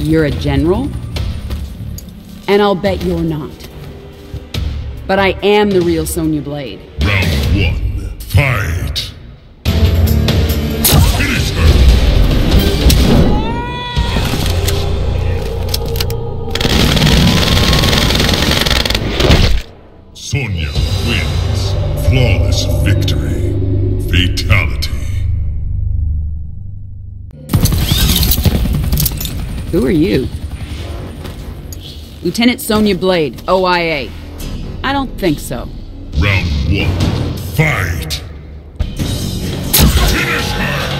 You're a general? And I'll bet you're not. But I am the real Sonya Blade. Round one. Fight! Finish her! Sonya wins. Flawless victory. Who are you? Lieutenant Sonya Blade, OIA. I don't think so. Round one. Fight! Finish her!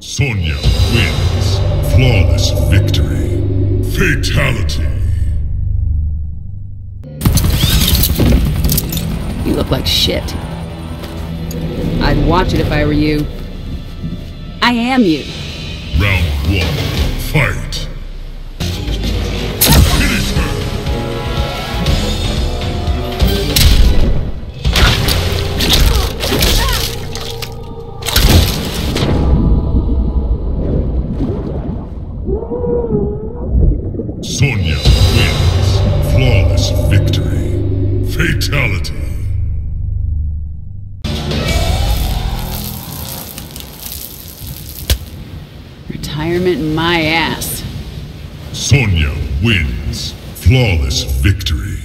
Sonya wins. Flawless victory. Fatality. Look like shit. I'd watch it if I were you. I am you. Round one. Fight. Finish! Sonya Retirement my ass. Sonya wins. Flawless victory.